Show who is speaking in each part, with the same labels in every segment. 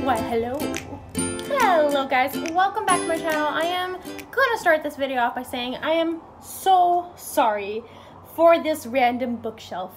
Speaker 1: Why, hello. Hello guys, welcome back to my channel. I am gonna start this video off by saying I am so sorry for this random bookshelf.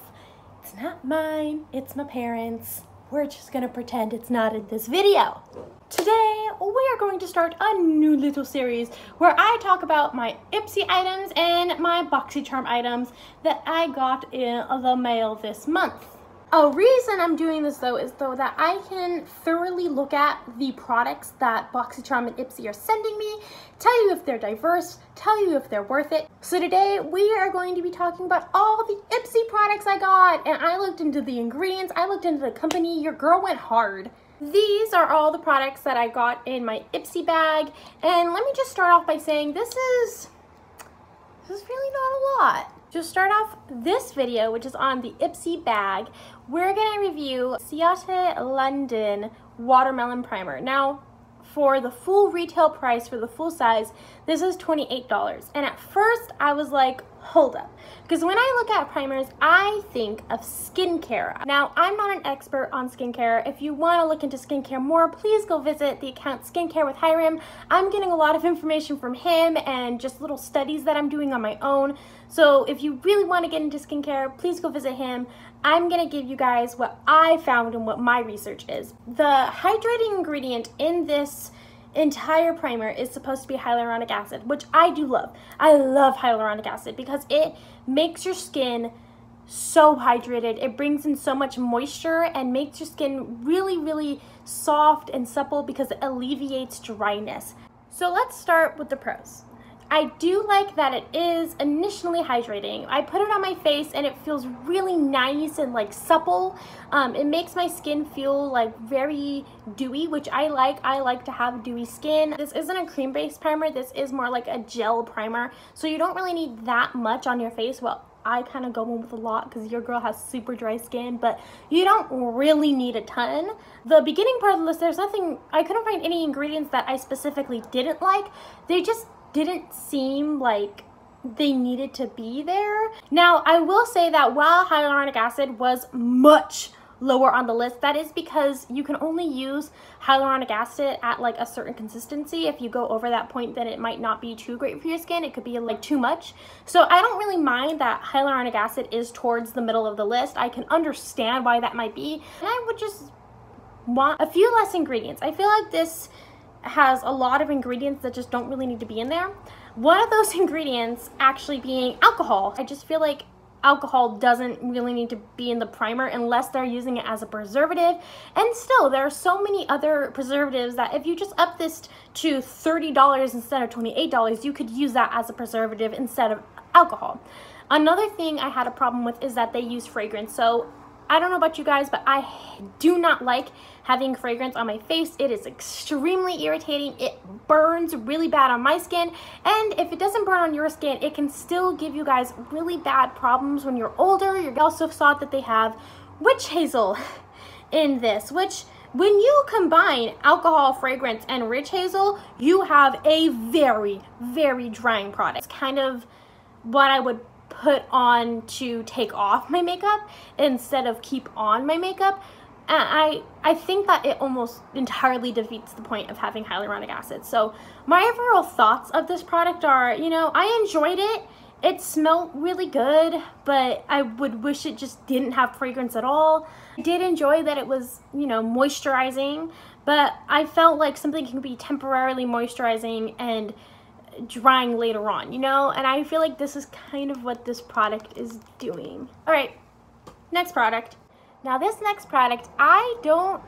Speaker 1: It's not mine, it's my parents. We're just gonna pretend it's not in this video. Today, we are going to start a new little series where I talk about my Ipsy items and my BoxyCharm items that I got in the mail this month. A reason I'm doing this though is though that I can thoroughly look at the products that BoxyCharm and Ipsy are sending me, tell you if they're diverse, tell you if they're worth it. So today we are going to be talking about all the Ipsy products I got and I looked into the ingredients, I looked into the company, your girl went hard. These are all the products that I got in my Ipsy bag and let me just start off by saying this is, this is really not a lot. To start off this video, which is on the Ipsy bag, we're gonna review Ciate London Watermelon Primer. Now, for the full retail price for the full size, this is $28. And at first I was like, hold up. Because when I look at primers, I think of skincare. Now, I'm not an expert on skincare. If you want to look into skincare more, please go visit the account Skincare with Hyram. I'm getting a lot of information from him and just little studies that I'm doing on my own. So if you really want to get into skincare, please go visit him. I'm to give you guys what I found and what my research is. The hydrating ingredient in this entire primer is supposed to be hyaluronic acid, which I do love. I love hyaluronic acid because it makes your skin so hydrated. It brings in so much moisture and makes your skin really, really soft and supple because it alleviates dryness. So let's start with the pros. I do like that it is initially hydrating. I put it on my face and it feels really nice and like supple. Um, it makes my skin feel like very dewy, which I like. I like to have dewy skin. This isn't a cream-based primer. This is more like a gel primer. So you don't really need that much on your face. Well, I kind of go in with a lot because your girl has super dry skin, but you don't really need a ton. The beginning part of the list, there's nothing, I couldn't find any ingredients that I specifically didn't like. They just didn't seem like they needed to be there. Now, I will say that while hyaluronic acid was much lower on the list, that is because you can only use hyaluronic acid at like a certain consistency. If you go over that point, then it might not be too great for your skin. It could be like too much. So I don't really mind that hyaluronic acid is towards the middle of the list. I can understand why that might be. And I would just want a few less ingredients. I feel like this has a lot of ingredients that just don't really need to be in there. One of those ingredients actually being alcohol. I just feel like alcohol doesn't really need to be in the primer unless they're using it as a preservative. And still, there are so many other preservatives that if you just up this to $30 instead of $28, you could use that as a preservative instead of alcohol. Another thing I had a problem with is that they use fragrance. So I don't know about you guys, but I do not like having fragrance on my face. It is extremely irritating. It burns really bad on my skin. And if it doesn't burn on your skin, it can still give you guys really bad problems when you're older. You also saw that they have witch hazel in this, which when you combine alcohol, fragrance, and witch hazel, you have a very, very drying product. It's kind of what I would put on to take off my makeup instead of keep on my makeup. And I, I think that it almost entirely defeats the point of having hyaluronic acid. So my overall thoughts of this product are, you know, I enjoyed it. It smelled really good, but I would wish it just didn't have fragrance at all. I did enjoy that it was, you know, moisturizing, but I felt like something can be temporarily moisturizing and drying later on, you know? And I feel like this is kind of what this product is doing. All right, next product. Now this next product, I don't,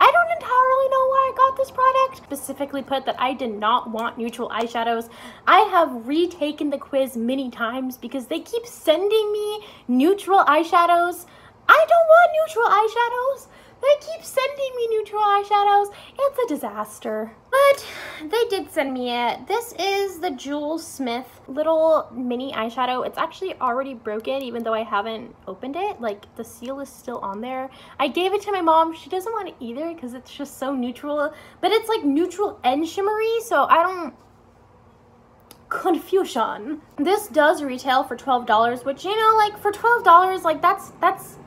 Speaker 1: I don't entirely know why I got this product. Specifically put that I did not want neutral eyeshadows. I have retaken the quiz many times because they keep sending me neutral eyeshadows. I don't want neutral eyeshadows. They keep sending me neutral eyeshadows. It's a disaster. But they did send me it. This is the Jewel Smith little mini eyeshadow. It's actually already broken even though I haven't opened it. Like the seal is still on there. I gave it to my mom. She doesn't want it either because it's just so neutral. But it's like neutral and shimmery so I don't confusion. This does retail for $12, which, you know, like, for $12, like, that's, that's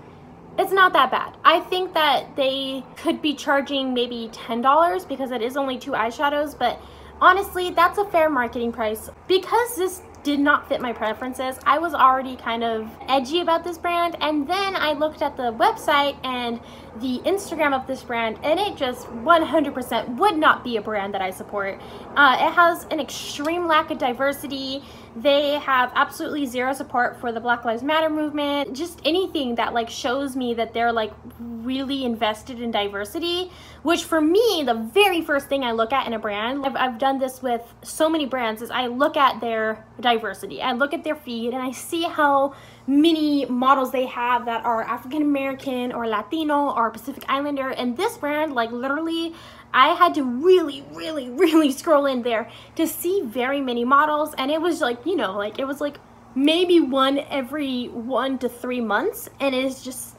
Speaker 1: it's not that bad. I think that they could be charging maybe $10 because it is only two eyeshadows, but honestly, that's a fair marketing price. Because this did not fit my preferences. I was already kind of edgy about this brand and then I looked at the website and the Instagram of this brand and it just 100% would not be a brand that I support. Uh, it has an extreme lack of diversity. They have absolutely zero support for the Black Lives Matter movement. Just anything that like shows me that they're like really invested in diversity, which for me, the very first thing I look at in a brand, I've, I've done this with so many brands, is I look at their diversity. I look at their feed and I see how many models they have that are African American or Latino or Pacific Islander. And this brand, like literally, I had to really, really, really scroll in there to see very many models. And it was like, you know, like it was like maybe one every one to three months. And it's just,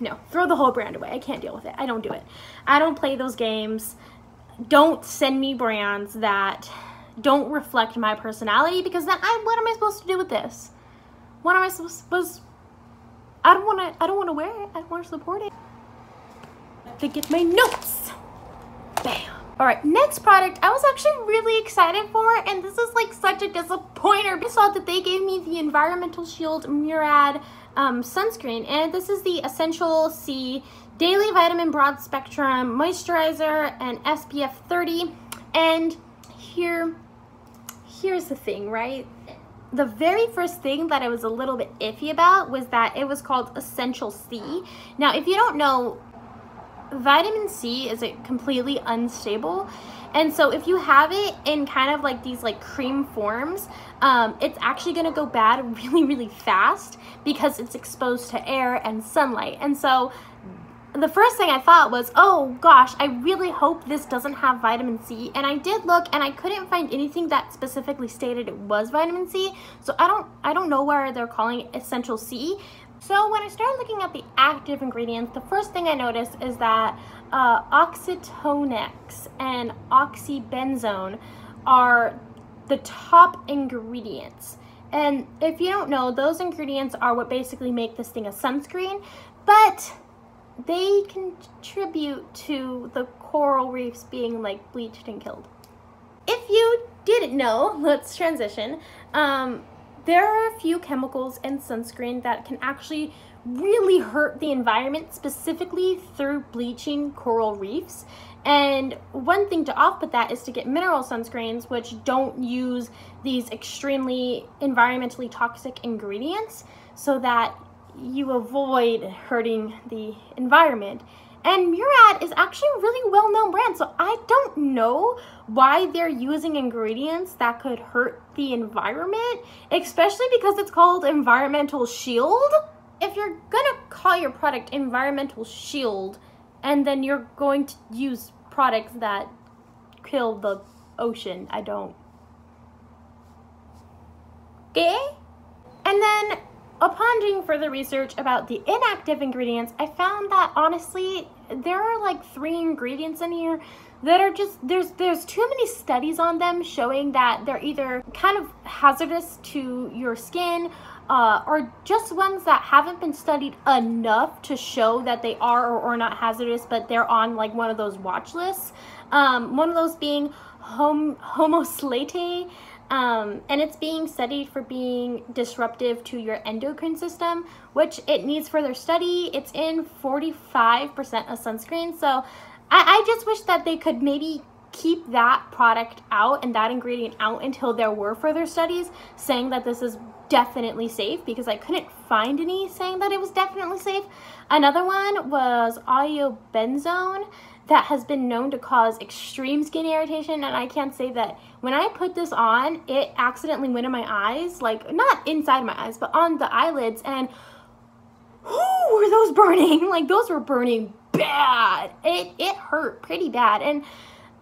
Speaker 1: no, throw the whole brand away. I can't deal with it. I don't do it. I don't play those games. Don't send me brands that don't reflect my personality because then I, what am I supposed to do with this? What am I supposed? I don't want to. I don't want to wear it. I want to support it. To get my notes. Bam. All right, next product I was actually really excited for, and this is like such a disappointer. I saw that they gave me the Environmental Shield Murad um, sunscreen, and this is the Essential C Daily Vitamin Broad Spectrum Moisturizer and SPF 30. And here, here's the thing, right? the very first thing that I was a little bit iffy about was that it was called Essential C. Now, if you don't know, vitamin C is a completely unstable. And so if you have it in kind of like these like cream forms, um, it's actually gonna go bad really, really fast because it's exposed to air and sunlight. And so the first thing I thought was, oh gosh, I really hope this doesn't have vitamin C. And I did look and I couldn't find anything that specifically stated it was vitamin C. So I don't, I don't know where they're calling it essential C. So when I started looking at the active ingredients, the first thing I noticed is that uh, oxytonex and oxybenzone are the top ingredients. And if you don't know, those ingredients are what basically make this thing a sunscreen. But they contribute to the coral reefs being like bleached and killed. If you didn't know, let's transition. Um, there are a few chemicals in sunscreen that can actually really hurt the environment, specifically through bleaching coral reefs. And one thing to off-put that is to get mineral sunscreens, which don't use these extremely environmentally toxic ingredients so that you avoid hurting the environment. And Murad is actually a really well-known brand, so I don't know why they're using ingredients that could hurt the environment, especially because it's called Environmental Shield. If you're gonna call your product Environmental Shield, and then you're going to use products that kill the ocean, I don't. Okay? And then Upon doing further research about the inactive ingredients, I found that honestly, there are like three ingredients in here that are just there's there's too many studies on them showing that they're either kind of hazardous to your skin uh, or just ones that haven't been studied enough to show that they are or are not hazardous, but they're on like one of those watch lists. Um, one of those being hom- homosalate, um, and it's being studied for being disruptive to your endocrine system, which it needs further study. It's in 45% of sunscreen. So I, I just wish that they could maybe keep that product out and that ingredient out until there were further studies saying that this is definitely safe because I couldn't find any saying that it was definitely safe. Another one was avobenzone that has been known to cause extreme skin irritation and I can't say that when I put this on it accidentally went in my eyes like not inside my eyes but on the eyelids and whoo were those burning. Like those were burning bad. It it hurt pretty bad. And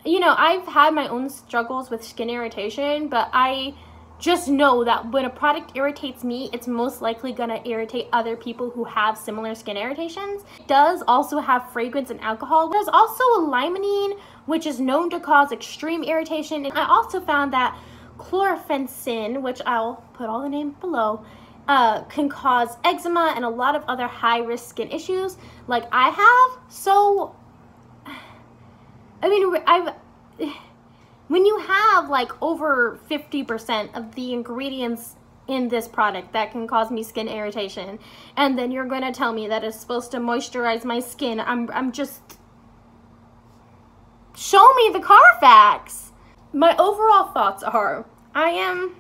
Speaker 1: you know I've had my own struggles with skin irritation but I just know that when a product irritates me, it's most likely gonna irritate other people who have similar skin irritations. It does also have fragrance and alcohol. There's also a limonene, which is known to cause extreme irritation. And I also found that chlorphenesin, which I'll put all the names below, uh, can cause eczema and a lot of other high risk skin issues like I have. So, I mean, I've, when you have like over 50% of the ingredients in this product that can cause me skin irritation and then you're going to tell me that it's supposed to moisturize my skin, I'm, I'm just, show me the Carfax. My overall thoughts are, I am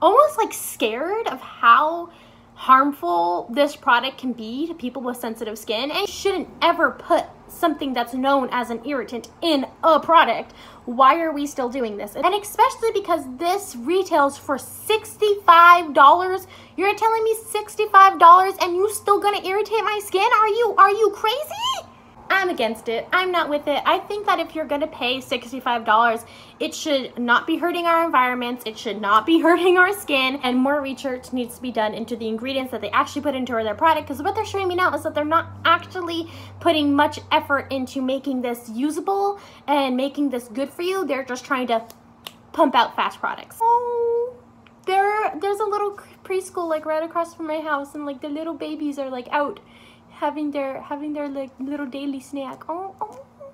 Speaker 1: almost like scared of how harmful this product can be to people with sensitive skin and shouldn't ever put something that's known as an irritant in a product. Why are we still doing this? And especially because this retails for $65. You're telling me $65 and you still gonna irritate my skin? Are you are you crazy? I'm against it. I'm not with it. I think that if you're going to pay $65, it should not be hurting our environments. It should not be hurting our skin. And more research needs to be done into the ingredients that they actually put into their product. Because what they're showing me now is that they're not actually putting much effort into making this usable and making this good for you. They're just trying to pump out fast products. Oh, there, there's a little preschool like right across from my house and like the little babies are like out having their having their like little daily snack. Oh, oh, oh.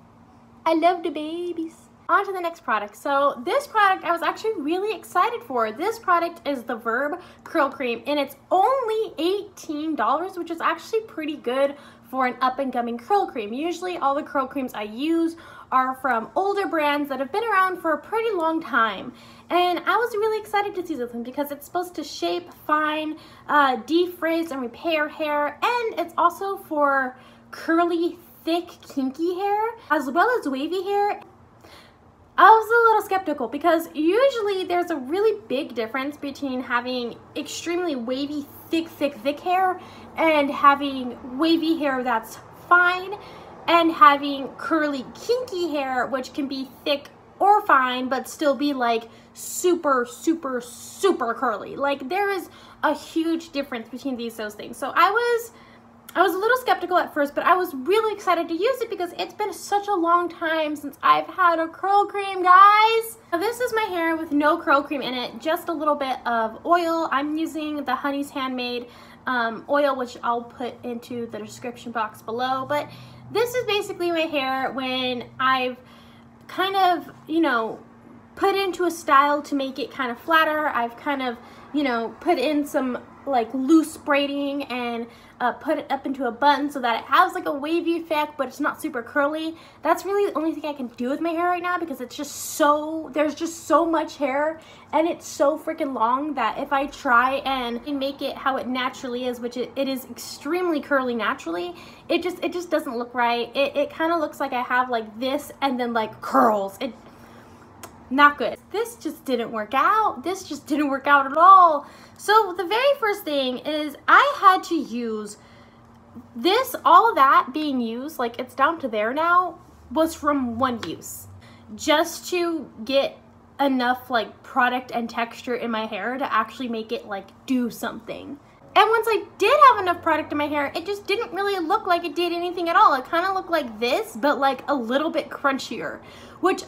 Speaker 1: I love the babies. On to the next product. So this product I was actually really excited for. This product is the Verb Curl Cream and it's only $18, which is actually pretty good for an up and coming curl cream. Usually all the curl creams I use are from older brands that have been around for a pretty long time. And I was really excited to see this one because it's supposed to shape, fine, uh, defrizz, and repair hair. And it's also for curly, thick, kinky hair, as well as wavy hair. I was a little skeptical because usually there's a really big difference between having extremely wavy, thick, thick, thick hair and having wavy hair that's fine and having curly, kinky hair, which can be thick or fine, but still be like super, super, super curly. Like there is a huge difference between these those things. So I was I was a little skeptical at first, but I was really excited to use it because it's been such a long time since I've had a curl cream, guys. Now, this is my hair with no curl cream in it, just a little bit of oil. I'm using the Honey's Handmade um, oil, which I'll put into the description box below. But this is basically my hair when I've kind of, you know, put into a style to make it kind of flatter. I've kind of, you know, put in some like loose braiding and uh, put it up into a bun so that it has like a wavy effect but it's not super curly. That's really the only thing I can do with my hair right now because it's just so, there's just so much hair and it's so freaking long that if I try and make it how it naturally is, which it, it is extremely curly naturally, it just, it just doesn't look right. It, it kind of looks like I have like this and then like curls. It, not good. This just didn't work out. This just didn't work out at all. So the very first thing is I had to use this, all of that being used, like it's down to there now, was from one use. Just to get enough like product and texture in my hair to actually make it like do something. And once I did have enough product in my hair, it just didn't really look like it did anything at all. It kind of looked like this, but like a little bit crunchier, which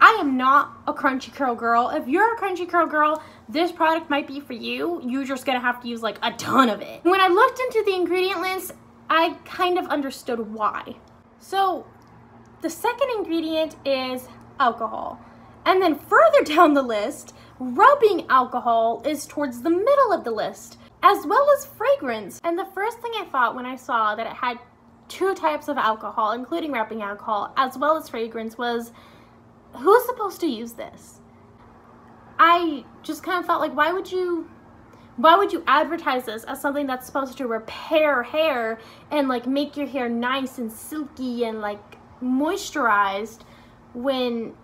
Speaker 1: I am not a crunchy curl girl. If you're a crunchy curl girl, this product might be for you. You're just gonna have to use like a ton of it. When I looked into the ingredient list, I kind of understood why. So the second ingredient is alcohol. And then further down the list, rubbing alcohol is towards the middle of the list, as well as fragrance. And the first thing I thought when I saw that it had two types of alcohol, including rubbing alcohol, as well as fragrance, was who's supposed to use this? I just kind of felt like, why would you, why would you advertise this as something that's supposed to repair hair and like make your hair nice and silky and like moisturized when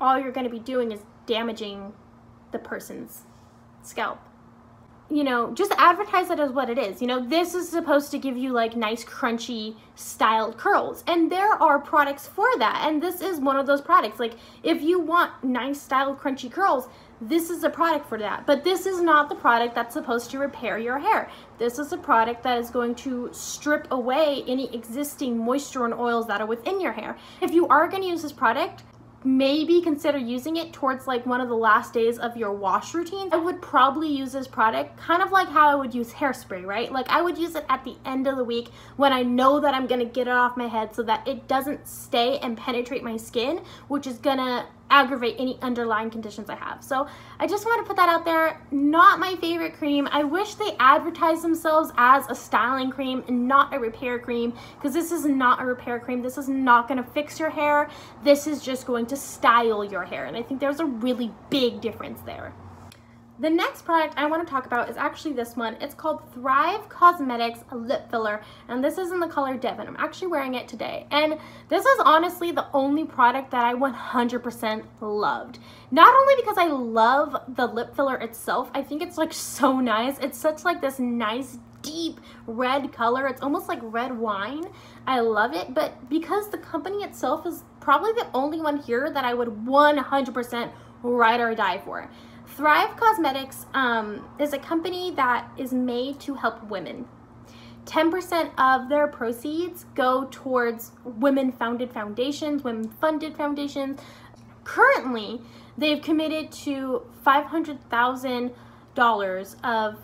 Speaker 1: all you're going to be doing is damaging the person's scalp? You know, just advertise it as what it is. You know, this is supposed to give you like nice crunchy styled curls. And there are products for that. And this is one of those products. Like if you want nice styled crunchy curls, this is a product for that. But this is not the product that's supposed to repair your hair. This is a product that is going to strip away any existing moisture and oils that are within your hair. If you are going to use this product, maybe consider using it towards like one of the last days of your wash routine, I would probably use this product kind of like how I would use hairspray, right? Like I would use it at the end of the week when I know that I'm gonna get it off my head so that it doesn't stay and penetrate my skin, which is gonna aggravate any underlying conditions I have. So I just want to put that out there. Not my favorite cream. I wish they advertised themselves as a styling cream and not a repair cream because this is not a repair cream. This is not going to fix your hair. This is just going to style your hair. And I think there's a really big difference there. The next product I want to talk about is actually this one. It's called Thrive Causemetics Lip Filler, and this is in the color Devon. I'm actually wearing it today, and this is honestly the only product that I 100% loved. Not only because I love the lip filler itself, I think it's like so nice. It's such like this nice deep red color. It's almost like red wine. I love it, but because the company itself is probably the only one here that I would 100% ride or die for. Thrive Causemetics um, is a company that is made to help women. 10% of their proceeds go towards women-founded foundations, women-funded foundations. Currently, they've committed to $500,000 of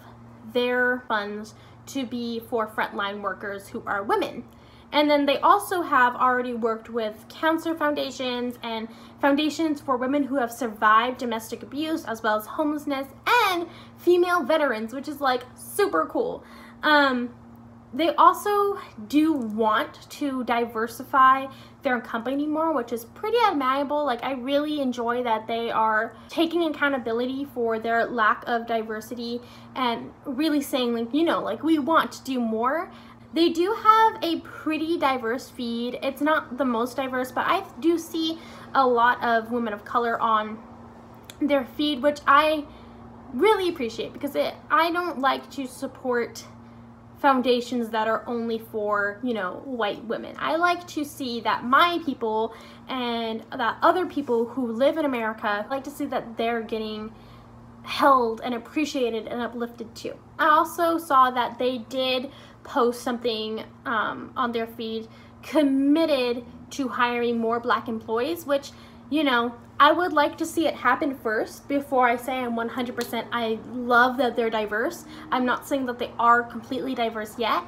Speaker 1: their funds to be for frontline workers who are women. And then they also have already worked with cancer foundations and foundations for women who have survived domestic abuse as well as homelessness and female veterans, which is like super cool. Um, they also do want to diversify their company more, which is pretty admirable. Like I really enjoy that they are taking accountability for their lack of diversity and really saying like, you know, like we want to do more they do have a pretty diverse feed. It's not the most diverse, but I do see a lot of women of color on their feed, which I really appreciate because it, I don't like to support foundations that are only for, you know, white women. I like to see that my people and that other people who live in America, like to see that they're getting held and appreciated and uplifted too. I also saw that they did post something um, on their feed committed to hiring more black employees, which, you know, I would like to see it happen first before I say I'm 100%. I love that they're diverse. I'm not saying that they are completely diverse yet,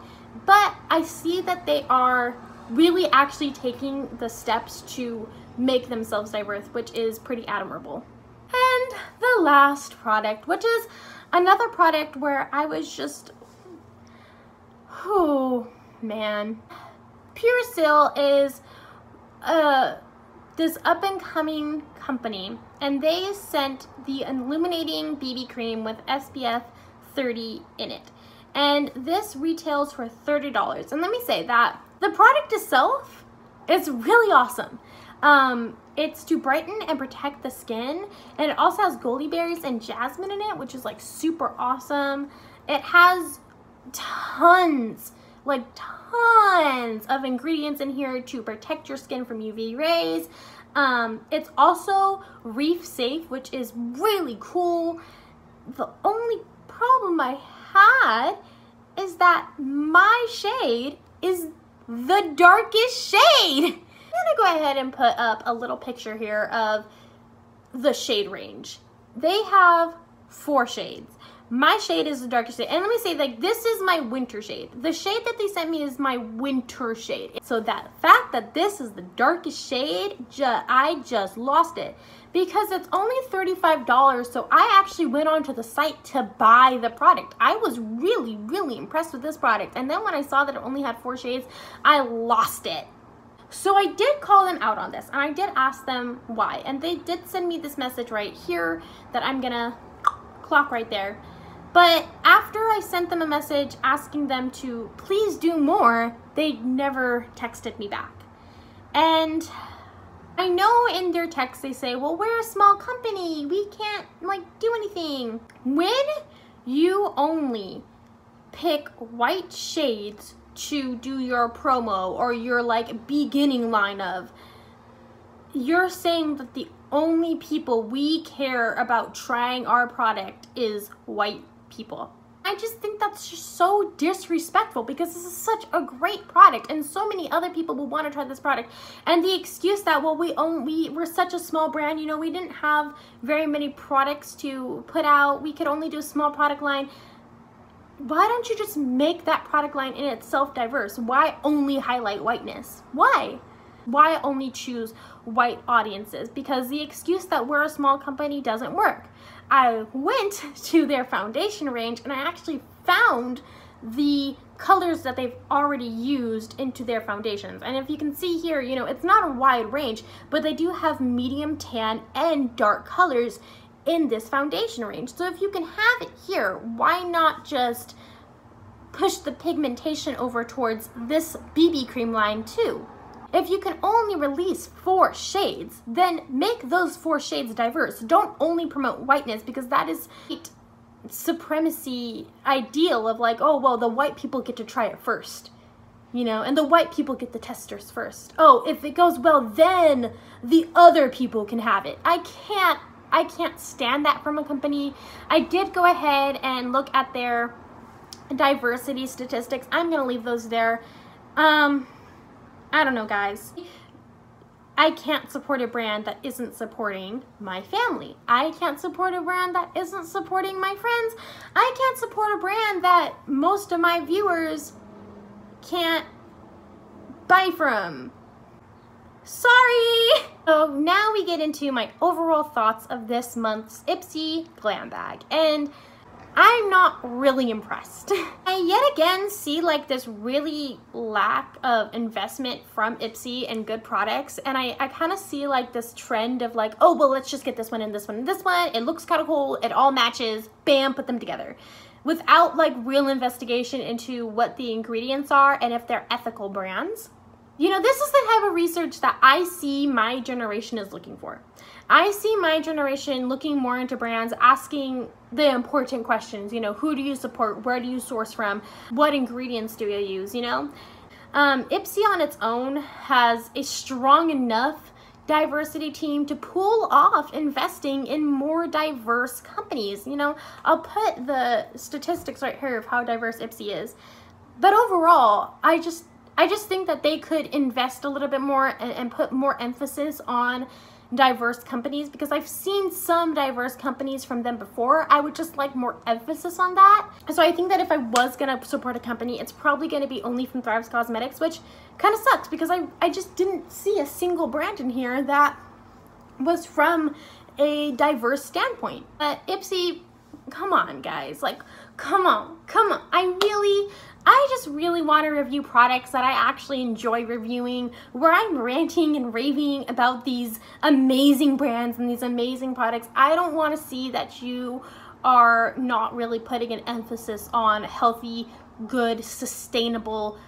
Speaker 1: but I see that they are really actually taking the steps to make themselves diverse, which is pretty admirable. And the last product, which is another product where I was just Oh, man. Pure is uh, this up-and-coming company, and they sent the Illuminating BB Cream with SPF 30 in it. And this retails for $30. And let me say that the product itself is really awesome. Um, it's to brighten and protect the skin, and it also has goji berries and jasmine in it, which is like super awesome. It has tons, like tons of ingredients in here to protect your skin from UV rays. Um, it's also reef safe, which is really cool. The only problem I had is that my shade is the darkest shade. I'm gonna go ahead and put up a little picture here of the shade range. They have four shades. My shade is the darkest shade. And let me say, like, this is my winter shade. The shade that they sent me is my winter shade. So that fact that this is the darkest shade, ju I just lost it. Because it's only $35, so I actually went onto the site to buy the product. I was really, really impressed with this product. And then when I saw that it only had four shades, I lost it. So I did call them out on this and I did ask them why. And they did send me this message right here that I'm gonna clock right there. But after I sent them a message asking them to please do more, they never texted me back. And I know in their text they say, well, we're a small company. We can't like do anything. When you only pick white shades to do your promo or your like beginning line of, you're saying that the only people we care about trying our product is white people. I just think that's just so disrespectful because this is such a great product and so many other people will want to try this product. And the excuse that, well, we own, we, we're such a small brand, you know, we didn't have very many products to put out. We could only do a small product line. Why don't you just make that product line in itself diverse? Why only highlight whiteness? Why? Why only choose white audiences? Because the excuse that we're a small company doesn't work. I went to their foundation range and I actually found the colors that they've already used into their foundations. And if you can see here, you know, it's not a wide range, but they do have medium tan and dark colors in this foundation range. So if you can have it here, why not just push the pigmentation over towards this BB cream line too? If you can only release four shades, then make those four shades diverse. Don't only promote whiteness because that is supremacy ideal of like, oh, well, the white people get to try it first. You know, and the white people get the testers first. Oh, if it goes well, then the other people can have it. I can't, I can't stand that from a company. I did go ahead and look at their diversity statistics. I'm going to leave those there. Um, I don't know, guys. I can't support a brand that isn't supporting my family. I can't support a brand that isn't supporting my friends. I can't support a brand that most of my viewers can't buy from. Sorry! So now we get into my overall thoughts of this month's Ipsy Glam Bag. And I'm not really impressed. I yet again see like this really lack of investment from Ipsy and good products and I, I kind of see like this trend of like, oh, well, let's just get this one and this one and this one. It looks kind of cool. It all matches. Bam, put them together. Without like real investigation into what the ingredients are and if they're ethical brands. You know, this is the type of research that I see my generation is looking for. I see my generation looking more into brands, asking the important questions, you know, who do you support? Where do you source from? What ingredients do you use, you know? Um, Ipsy on its own has a strong enough diversity team to pull off investing in more diverse companies. You know, I'll put the statistics right here of how diverse Ipsy is. But overall, I just I just think that they could invest a little bit more and, and put more emphasis on diverse companies because I've seen some diverse companies from them before. I would just like more emphasis on that. So I think that if I was gonna support a company, it's probably gonna be only from Thrives Causemetics, which kind of sucks because I, I just didn't see a single brand in here that was from a diverse standpoint. But Ipsy, come on guys, like come on, come on. I really, I just really want to review products that I actually enjoy reviewing, where I'm ranting and raving about these amazing brands and these amazing products. I don't want to see that you are not really putting an emphasis on healthy, good, sustainable,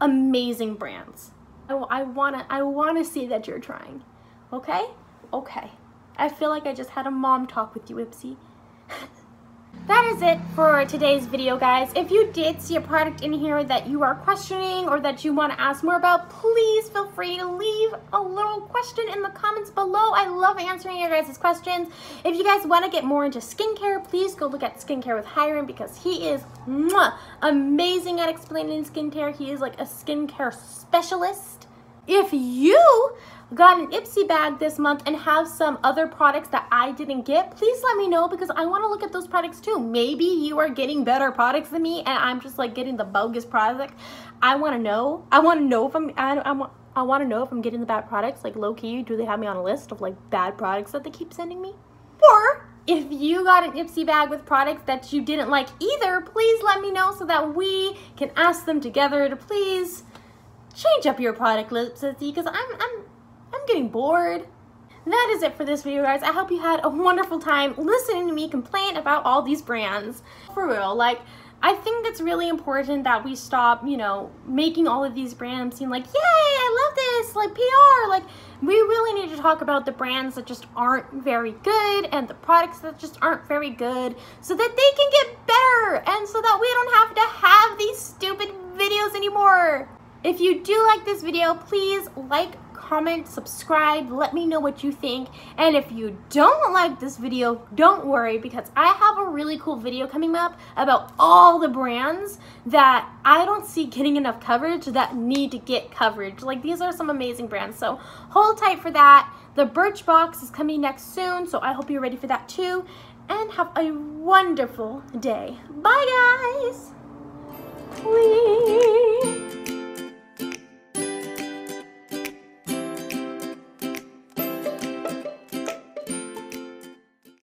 Speaker 1: amazing brands. I, I wanna, I wanna see that you're trying. Okay? Okay. I feel like I just had a mom talk with you, Ipsy. that is it for today's video, guys. If you did see a product in here that you are questioning or that you want to ask more about, please feel free to leave a little question in the comments below. I love answering your guys' questions. If you guys want to get more into skincare, please go look at Skincare with Hyram because he is mwah, amazing at explaining skincare. He is like a skincare specialist. If you got an Ipsy bag this month and have some other products that I didn't get, please let me know because I want to look at those products too. Maybe you are getting better products than me and I'm just like getting the bogus product. I want to know. I want to know if I'm, I, I, I want to know if I'm getting the bad products. Like low key, do they have me on a list of like bad products that they keep sending me? Or if you got an Ipsy bag with products that you didn't like either, please let me know so that we can ask them together to please change up your product list because I'm, I'm I'm getting bored. That is it for this video, guys. I hope you had a wonderful time listening to me complain about all these brands. For real, like, I think it's really important that we stop, you know, making all of these brands seem like, yay, I love this, like PR. Like, we really need to talk about the brands that just aren't very good and the products that just aren't very good so that they can get better and so that we don't have to have these stupid videos anymore. If you do like this video, please like, comment, subscribe, let me know what you think. And if you don't like this video, don't worry because I have a really cool video coming up about all the brands that I don't see getting enough coverage that need to get coverage. Like these are some amazing brands. So hold tight for that. The Birchbox is coming next soon, so I hope you're ready for that too. And have a wonderful day. Bye guys! Whee!